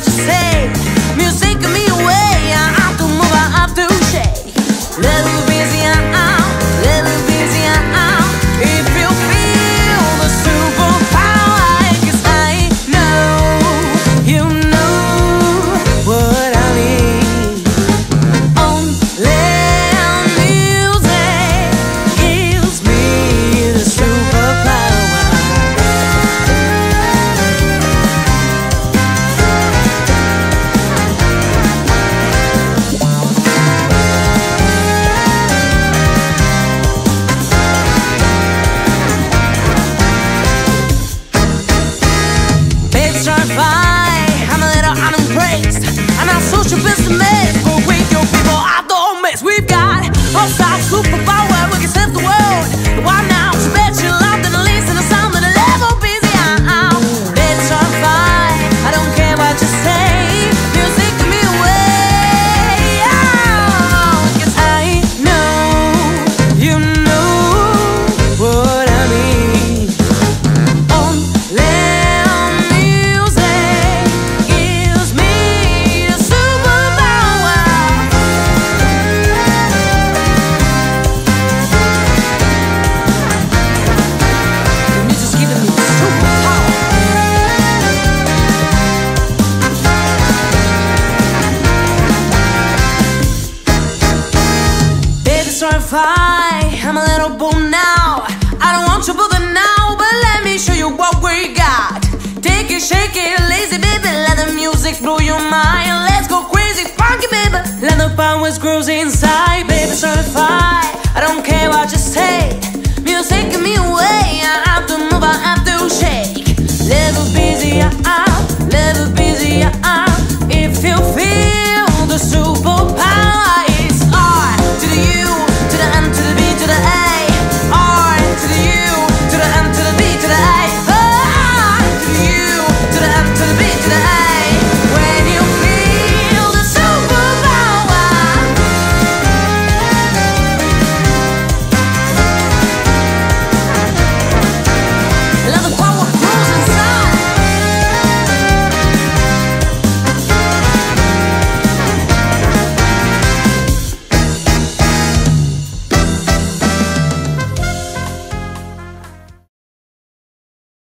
what you say. super butterfly. I'm a little bum now. I don't want trouble but now, but let me show you what we got. Take it, shake it, lazy baby. Let the music blow your mind. Let's go crazy, funky baby. Let the powers grows inside, baby. Certified. I don't care what you